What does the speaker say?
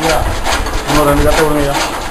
Mira, no, mira qué bonita.